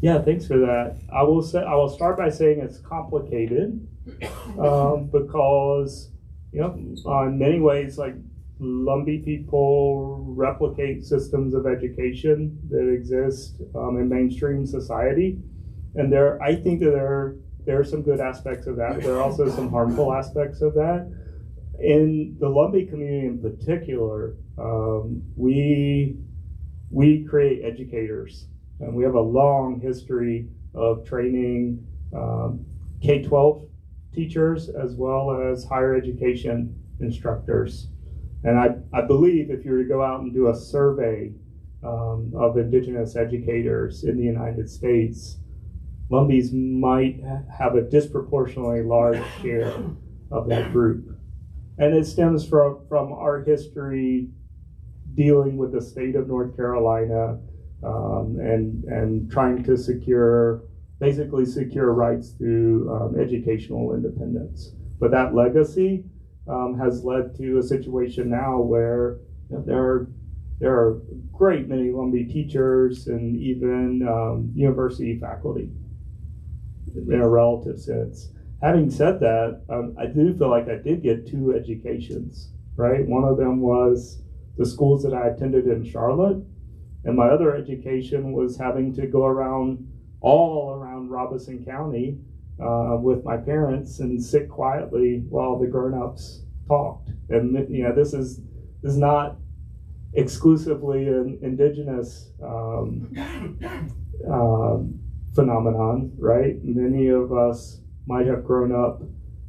C: Yeah, thanks for that. I will say I will start by saying it's complicated (coughs) um, because you know, in many ways, like Lumbee people replicate systems of education that exist um, in mainstream society, and there I think that there there are some good aspects of that. There are also some harmful aspects of that. In the Lumbee community, in particular, um, we we create educators and we have a long history of training um, K 12 teachers as well as higher education instructors. And I, I believe if you were to go out and do a survey um, of indigenous educators in the United States, Lumbees might have a disproportionately large share of that group. And it stems from, from our history dealing with the state of North Carolina um, and, and trying to secure, basically secure rights through um, educational independence. But that legacy um, has led to a situation now where there are there are great many Lumbee teachers and even um, university faculty in a relative sense. Having said that, um, I do feel like I did get two educations, right? One of them was the schools that I attended in Charlotte, and my other education was having to go around all around Robeson County uh, with my parents and sit quietly while the grown-ups talked. And you know, this is this is not exclusively an indigenous um, (coughs) um, phenomenon, right? Many of us might have grown up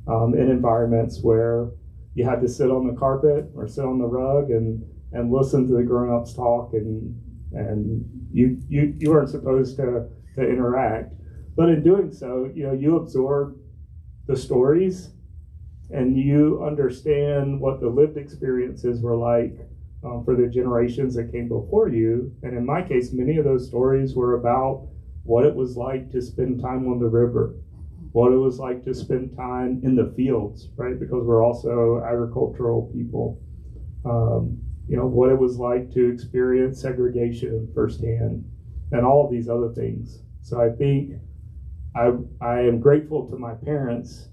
C: um, in environments where you had to sit on the carpet or sit on the rug and, and listen to the grown-ups talk and and you, you you weren't supposed to, to interact. But in doing so, you know, you absorb the stories and you understand what the lived experiences were like um, for the generations that came before you. And in my case, many of those stories were about what it was like to spend time on the river, what it was like to spend time in the fields, right? Because we're also agricultural people. Um, you know, what it was like to experience segregation firsthand and all of these other things. So I think I, I am grateful to my parents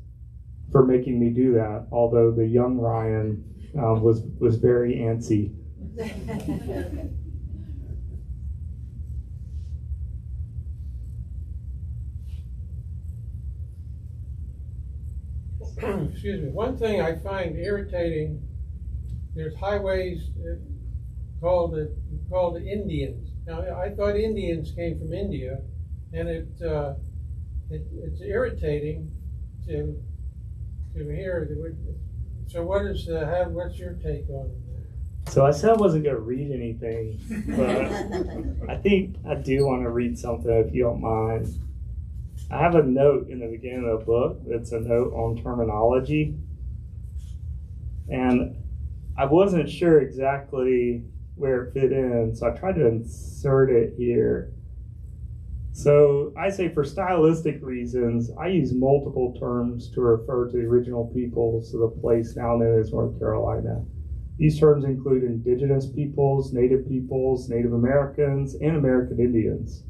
C: for making me do that, although the young Ryan uh, was, was very antsy. (laughs) (clears throat)
G: Excuse me. One thing I find irritating there's highways uh, called the called the Indians. Now I thought Indians came from India, and it, uh, it it's irritating to to hear. So what is the how, what's your take on it?
C: So I said I wasn't going to read anything, but (laughs) I think I do want to read something if you don't mind. I have a note in the beginning of the book that's a note on terminology. And I wasn't sure exactly where it fit in, so I tried to insert it here. So I say for stylistic reasons, I use multiple terms to refer to the original peoples of the place now known as North Carolina. These terms include indigenous peoples, native peoples, Native Americans, and American Indians.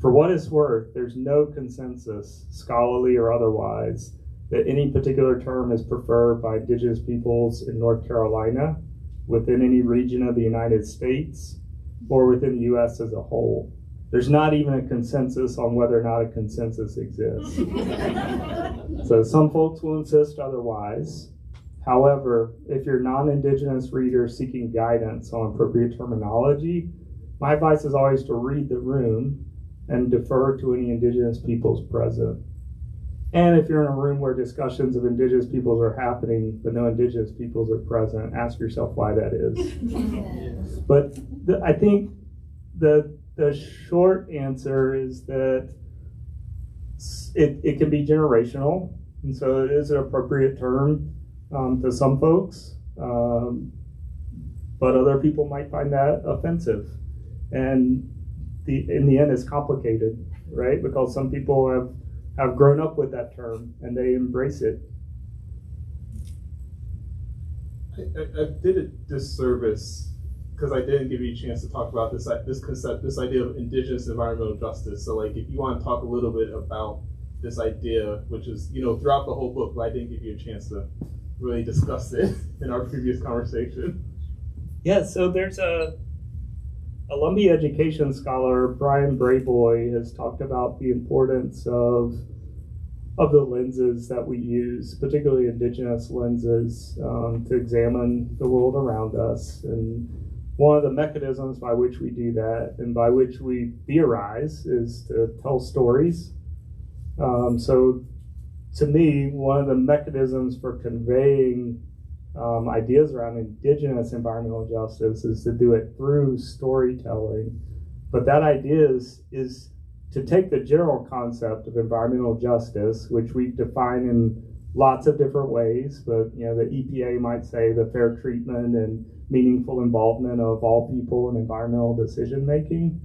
C: For what it's worth, there's no consensus, scholarly or otherwise, that any particular term is preferred by indigenous peoples in North Carolina, within any region of the United States, or within the U.S. as a whole. There's not even a consensus on whether or not a consensus exists. (laughs) so some folks will insist otherwise. However, if you're non-indigenous reader seeking guidance on appropriate terminology, my advice is always to read the room and defer to any indigenous peoples present. And if you're in a room where discussions of indigenous peoples are happening, but no indigenous peoples are present, ask yourself why that is. (laughs) But the, I think the the short answer is that it, it can be generational, and so it is an appropriate term um, to some folks, um, but other people might find that offensive. And the in the end, it's complicated, right? Because some people have have grown up with that term and they embrace it.
B: I, I, I did a disservice because I didn't give you a chance to talk about this uh, this concept, this idea of indigenous environmental justice. So, like, if you want to talk a little bit about this idea, which is you know throughout the whole book, but I didn't give you a chance to really discuss it (laughs) in our previous conversation.
C: Yeah, so there's a a Lumbee education scholar, Bryan Brayboy, has talked about the importance of of the lenses that we use, particularly indigenous lenses, um, to examine the world around us. And one of the mechanisms by which we do that and by which we theorize is to tell stories. Um, so to me, one of the mechanisms for conveying um, ideas around indigenous environmental justice is to do it through storytelling. But that idea is, is to take the general concept of environmental justice, which we define in lots of different ways, but you know the EPA might say the fair treatment and meaningful involvement of all people in environmental decision making.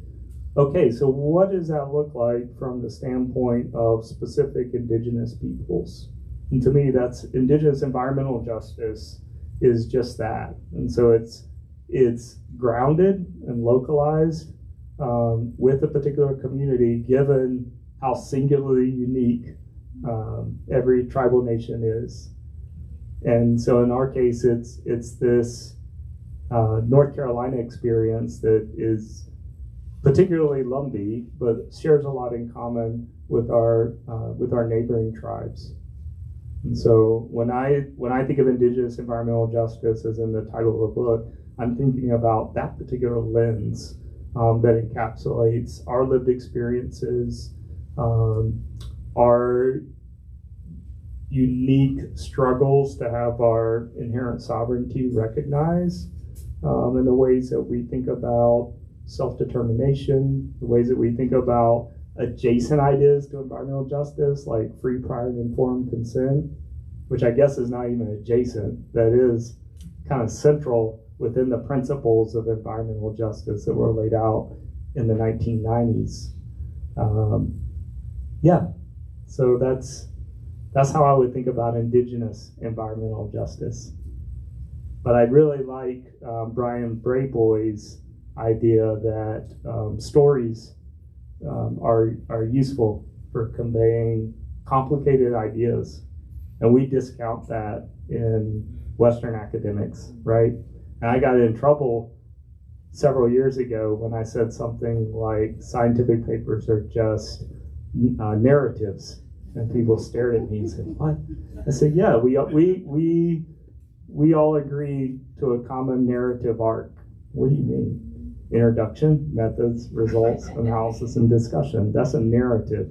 C: Okay, so what does that look like from the standpoint of specific indigenous peoples? And to me, that's indigenous environmental justice is just that. And so it's it's grounded and localized um, with a particular community, given how singularly unique um, every tribal nation is. And so in our case, it's it's this uh, North Carolina experience that is particularly Lumbee, but shares a lot in common with our uh, with our neighboring tribes. And so when I when I think of indigenous environmental justice, as in the title of the book, I'm thinking about that particular lens um, that encapsulates our lived experiences, um, our unique struggles to have our inherent sovereignty recognized, um, and the ways that we think about self determination, the ways that we think about adjacent ideas to environmental justice, like free, prior, and informed consent, which I guess is not even adjacent, that is kind of central within the principles of environmental justice that were laid out in the 1990s. Um, yeah, so that's that's how I would think about indigenous environmental justice. But I really like um, Bryan Brayboy's idea that um, stories um, are, are useful for conveying complicated ideas. And we discount that in Western academics, right? And I got in trouble several years ago when I said something like scientific papers are just uh, narratives. And people stared at me and said, What? I said, Yeah, we, we, we, we all agree to a common narrative arc. What do you mean? Introduction, methods, results, analysis, and discussion. That's a narrative.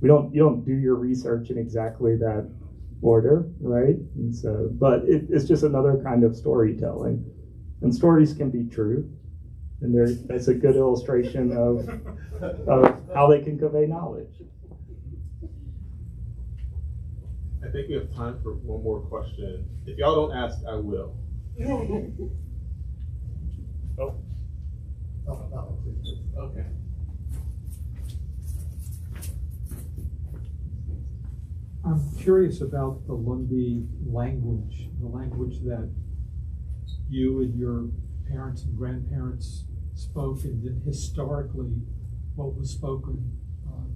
C: We don't you don't do your research in exactly that order, right? And so, but it, it's just another kind of storytelling, and stories can be true, and there that's a good illustration of of how they can convey knowledge.
B: I think we have time for one more question. If y'all don't ask, I will. (laughs) oh. Okay.
H: I'm curious about the Lumbee language, the language that you and your parents and grandparents spoke, and then historically what was spoken uh,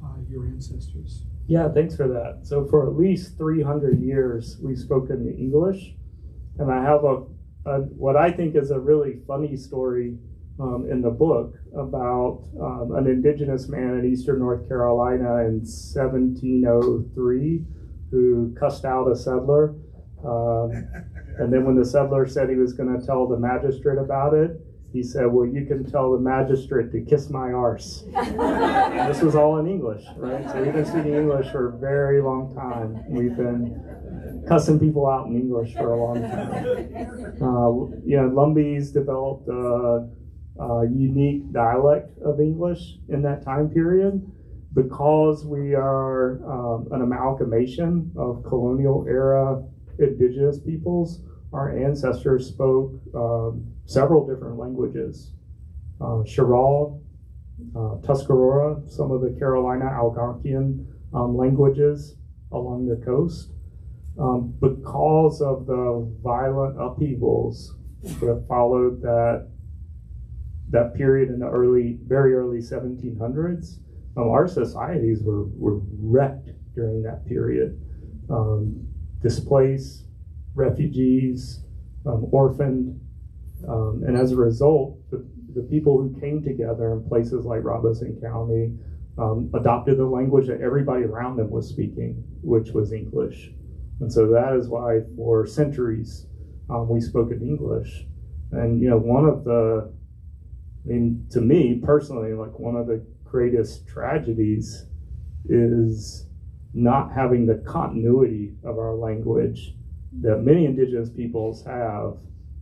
H: by your ancestors.
C: Yeah, thanks for that. So, for at least 300 years, we've spoken English, and I have a, a what I think is a really funny story um, in the book about um, an indigenous man in eastern North Carolina in 1703 who cussed out a settler. Um, and then when the settler said he was going to tell the magistrate about it, he said, Well, you can tell the magistrate to kiss my arse. (laughs) this was all in English, right? So we've been speaking English for a very long time. We've been cussing people out in English for a long time. (laughs) Uh, you know, Lumbee's developed uh, uh, unique dialect of English in that time period because we are um, an amalgamation of colonial era indigenous peoples. Our ancestors spoke um, several different languages uh, uh, Tuscarora, some of the Carolina Algonquian um, languages along the coast. Um, because of the violent upheavals that followed that that period in the early, very early 1700s, um, our societies were, were wrecked during that period. Um, displaced, refugees, um, orphaned, um, and as a result, the, the people who came together in places like Robeson County um, adopted the language that everybody around them was speaking, which was English. And so that is why for centuries um, we spoke in English. And you know, one of the I mean, to me personally, like one of the greatest tragedies is not having the continuity of our language that many indigenous peoples have.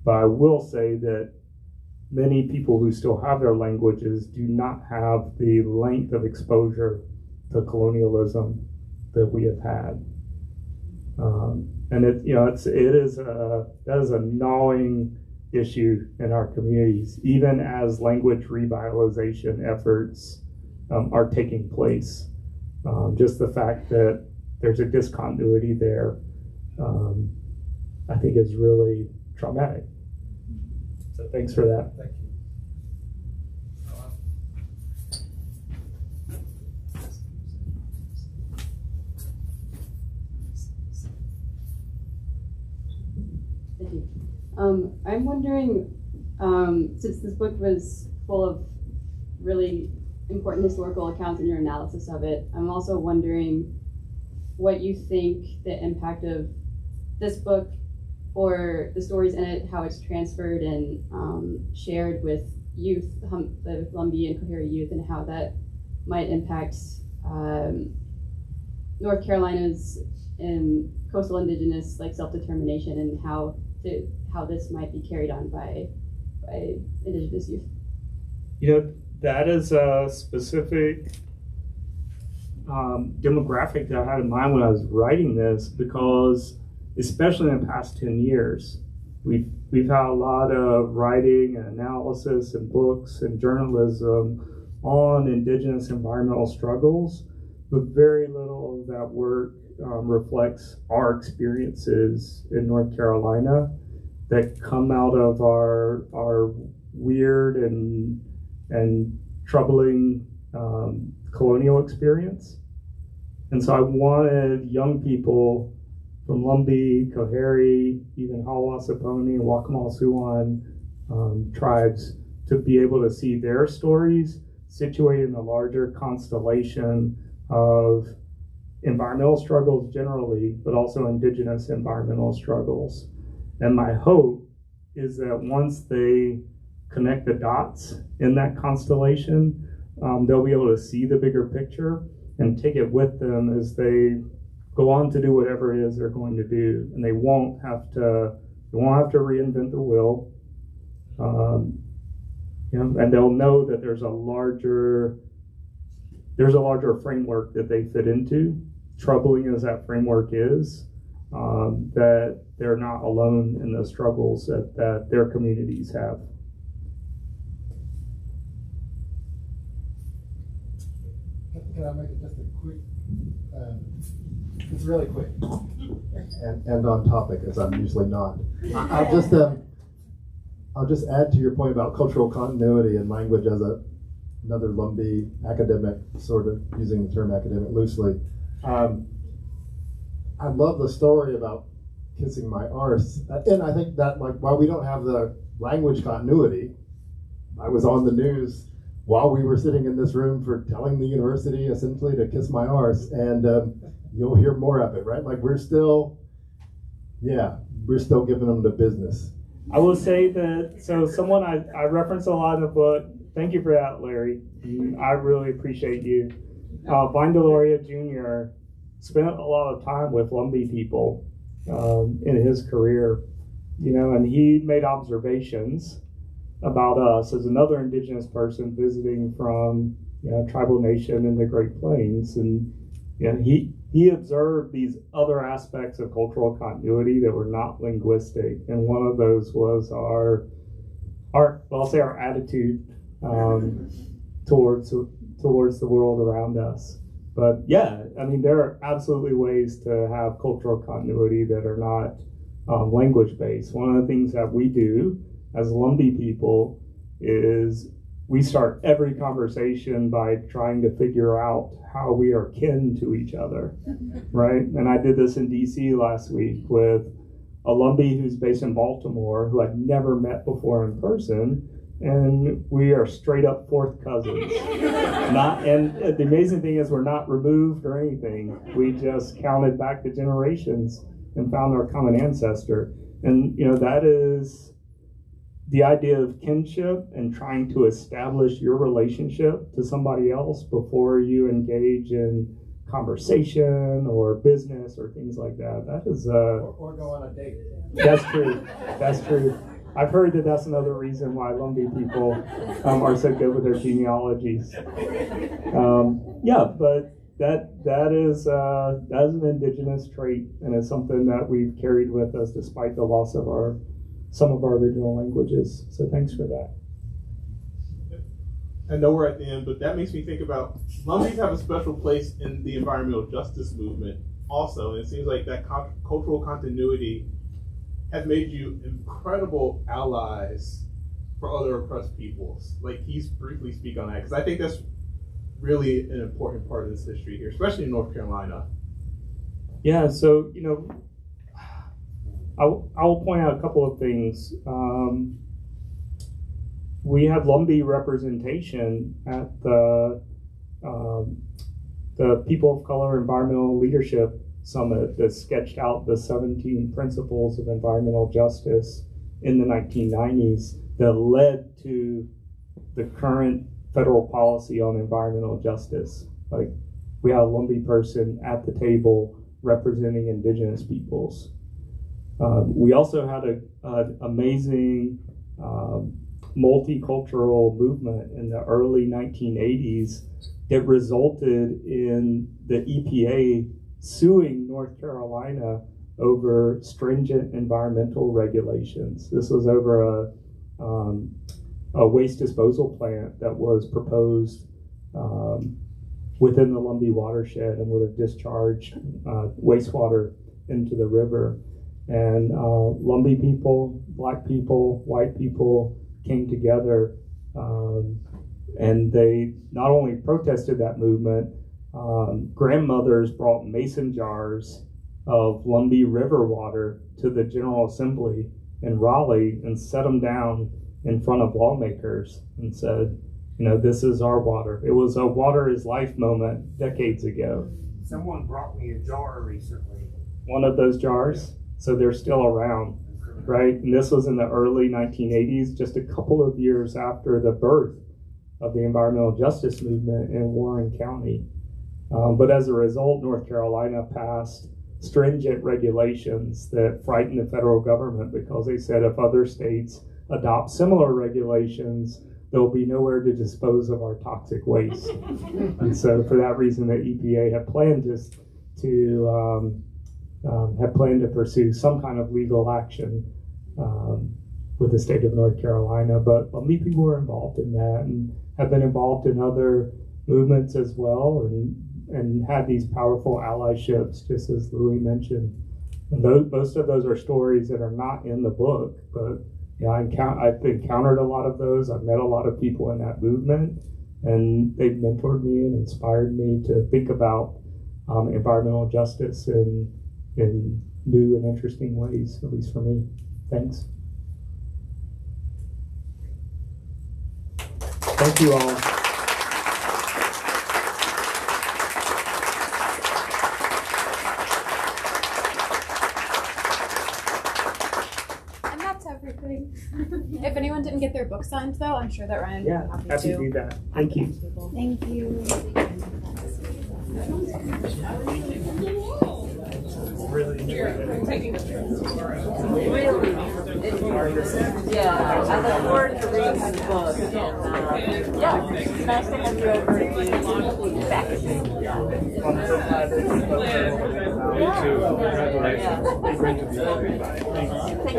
C: But I will say that many people who still have their languages do not have the length of exposure to colonialism that we have had. Um, and it, you know, it's it is a that is a gnawing issue in our communities, even as language revitalization efforts um, are taking place. Um, just the fact that there's a discontinuity there, um, I think, is really traumatic. So thanks for that.
E: Thank you.
I: Thank you. Um, I'm wondering, um, since this book was full of really important historical accounts and your analysis of it, I'm also wondering what you think the impact of this book or the stories in it, how it's transferred and um, shared with youth, hum, the Lumbee and Coharie youth, and how that might impact um, North Carolina's um, coastal indigenous like self-determination and how to how this might be carried on by by indigenous youth.
C: You know, that is a specific um, demographic that I had in mind when I was writing this because, especially in the past 10 years, we've, we've had a lot of writing and analysis and books and journalism on indigenous environmental struggles, but very little of that work um, reflects our experiences in North Carolina that come out of our, our weird and and troubling um, colonial experience. And so I wanted young people from Lumbee, Coharie, even Haliwa-Saponi, and Waccamaw Siouan um, tribes to be able to see their stories situated in the larger constellation of environmental struggles generally, but also indigenous environmental struggles. And my hope is that once they connect the dots in that constellation, um, they'll be able to see the bigger picture and take it with them as they go on to do whatever it is they're going to do, and they won't have to they won't have to reinvent the wheel. Um, you know, and they'll know that there's a larger there's a larger framework that they fit into. Troubling as that framework is, um, that they're not alone in the struggles that, that their communities have.
E: Can I make it just a quick, um, it's really quick, and, and on topic, as I'm usually not. I- I'll just, um, I'll just add to your point about cultural continuity and language as a, another Lumbee academic, sort of using the term academic loosely. Um, I love the story about kissing my arse, and I think that like while we don't have the language continuity, I was on the news while we were sitting in this room for telling the university essentially to kiss my arse, and um, you'll hear more of it, right? Like we're still, yeah, we're still giving them the business.
C: I will say that so someone I, I reference a lot in the book. Thank you for that, Larry. I really appreciate you. Uh, Vine Deloria Jr. spent a lot of time with Lumbee people um, in his career, you know, and he made observations about us as another indigenous person visiting from you know, tribal nation in the Great Plains, and you know, he he observed these other aspects of cultural continuity that were not linguistic, and one of those was our our well, I'll say our attitude um, (laughs) towards towards the world around us. But yeah, I mean, there are absolutely ways to have cultural continuity that are not um, language based. One of the things that we do as Lumbee people is we start every conversation by trying to figure out how we are kin to each other, right? And I did this in DC last week with a Lumbee who's based in Baltimore who I'd never met before in person, and we are straight up fourth cousins. (laughs) not, and the amazing thing is we're not removed or anything. We just counted back the generations and found our common ancestor, and you know that is the idea of kinship and trying to establish your relationship to somebody else before you engage in conversation or business or things like that. That is uh,
J: Or, or go on a date.
C: that's true. That's true. I've heard that that's another reason why Lumbee people um, are so good with their genealogies. Um, yeah, but that that is uh, that is an indigenous trait, and it's something that we've carried with us despite the loss of our some of our original languages. So thanks for that.
B: I know we're at the end, but that makes me think about Lumbees have a special place in the environmental justice movement also. And it seems like that con- cultural continuity has made you incredible allies for other oppressed peoples. Like, you briefly speak on that? Because I think that's really an important part of this history here, especially in North Carolina.
C: Yeah, so you know, I'll, I'll point out a couple of things. Um, we have Lumbee representation at the um, the People of Color Environmental Leadership Summit that sketched out the 17 principles of environmental justice in the 1990s that led to the current federal policy on environmental justice. Like we had a Lumbee person at the table representing indigenous peoples. Um, we also had an amazing um, multicultural movement in the early 1980s that resulted in the EPA suing North Carolina over stringent environmental regulations. This was over a, um, a waste disposal plant that was proposed um, within the Lumbee watershed and would have discharged uh, wastewater into the river. And uh, Lumbee people, black people, white people came together um, and they not only protested that movement, um, grandmothers brought mason jars of Lumbee River water to the General Assembly in Raleigh and set them down in front of lawmakers and said, you know, this is our water. It was a water is life moment decades ago.
J: Someone brought me a jar recently.
C: One of those jars, so they're still around, right? And this was in the early 1980s, just a couple of years after the birth of the environmental justice movement in Warren County. Um, but as a result, North Carolina passed stringent regulations that frightened the federal government because they said if other states adopt similar regulations, there will be nowhere to dispose of our toxic waste. (laughs) and so, for that reason, the EPA had planned to, to um, um, had planned to pursue some kind of legal action um, with the state of North Carolina. But many people were involved in that and have been involved in other movements as well, and and had these powerful allyships, just as Louie mentioned. And most of those are stories that are not in the book, but yeah, I encounter, I've encountered a lot of those. I've met a lot of people in that movement, and they've mentored me and inspired me to think about um, environmental justice in in new and interesting ways, at least for me. Thanks. Thank you all.
A: And that's everything. if anyone didn't get their book signed, though, I'm sure that Ryan
C: Yeah,
A: would be happy,
C: happy
A: to.
C: to do that. Thank you.
A: Thank you.
C: Really Really?
K: Yeah, I look forward to reading the book and, uh, yeah, it's nice to have you over to back.
C: I'm so glad that you
K: Yeah. Yeah.
C: Great to be here. Thanks.